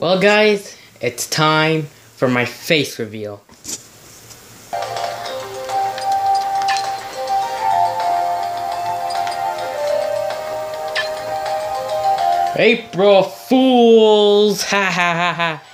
Well, guys, it's time for my face reveal. April Fools! Ha ha ha ha!